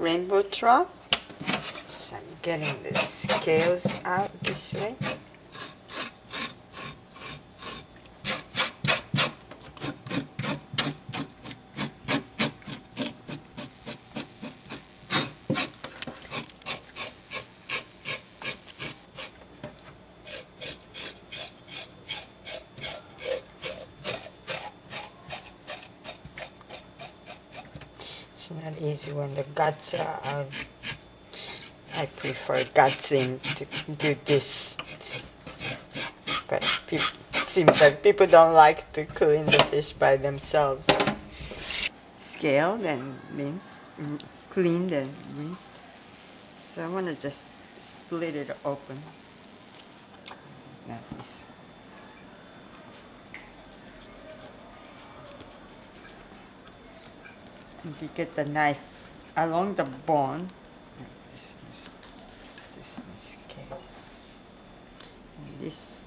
rainbow trout. So I'm getting the scales out this way. It's not easy when the guts are. I prefer guts in to do this. But it seems like people don't like to clean the fish by themselves. Scaled and rinsed, cleaned and rinsed. So I want to just split it open. Not this you get the knife along the bone. This, this, this is scale. This,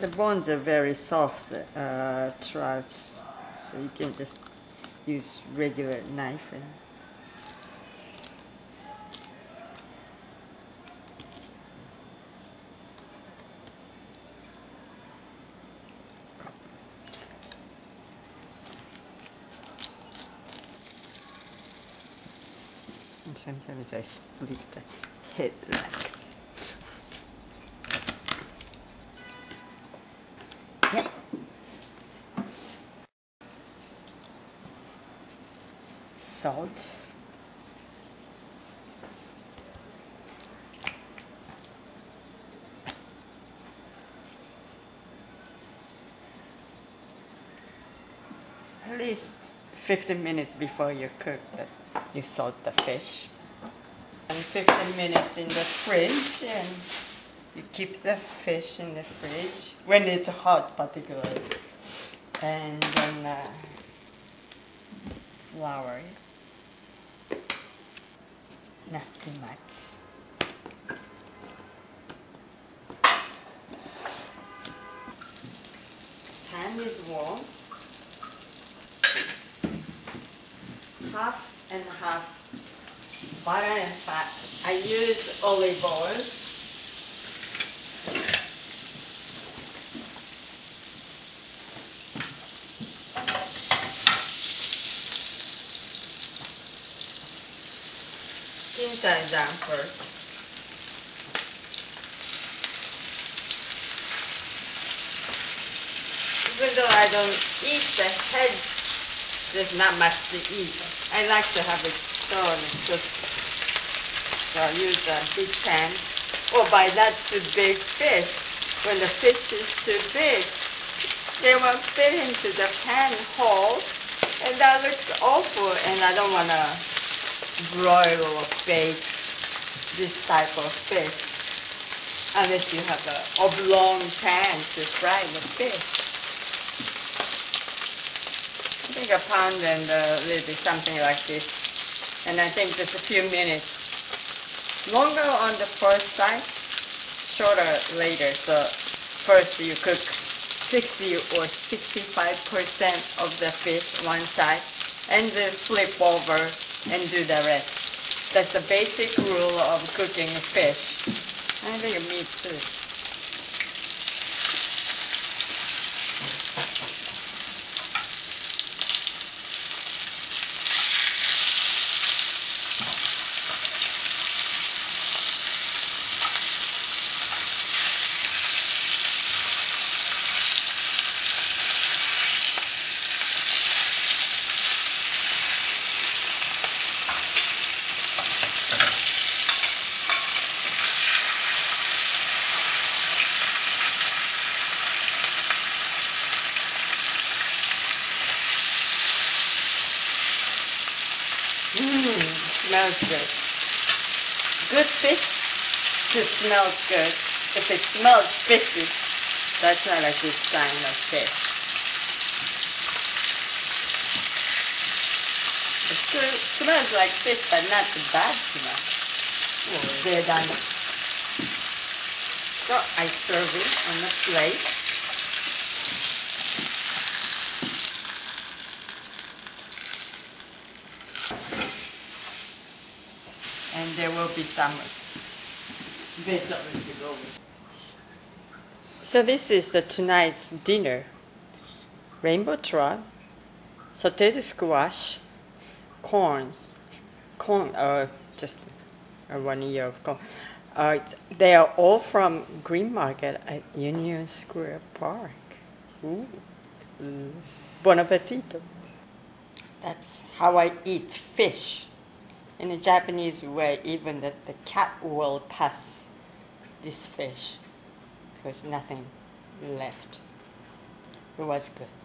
the bones are very soft uh, trouts, so you can just use regular knife and sometimes I split the head like. Salt. At least 15 minutes before you cook that you salt the fish. And 15 minutes in the fridge and you keep the fish in the fridge when it's hot particularly. And then uh, flour it. Not too much. Pan is warm. half and half butter and fat. I use olive oil. Skin side down first. Even though I don't eat the heads, there's not much to eat. I like to have it and. So I use a big pan. Oh, by that too big fish. When the fish is too big, they won't fit into the pan whole. And that looks awful. And I don't want to broil or bake this type of fish. Unless you have a oblong pan to fry the fish. I think a pound and a little bit something like this. And I think just a few minutes. Longer on the first side, shorter later. So first you cook 60 or 65% of the fish one side and then flip over and do the rest. That's the basic rule of cooking fish. I think meat too. Smells good. Good fish should smell good. If it smells fishy, that's not a good sign of fish. It smells like fish, but not the bad smell. Oh, they're done. So I serve it on a plate. There will be some vegetables to go with. So this is the tonight's dinner. Rainbow trout, sauteed squash, corns, corn, uh, just uh, one ear of corn. Uh, they are all from Green Market at Union Square Park. Ooh. Mm. Buon appetito. That's how I eat fish. In a Japanese way, even that the cat will pass this fish. because nothing left. It was good.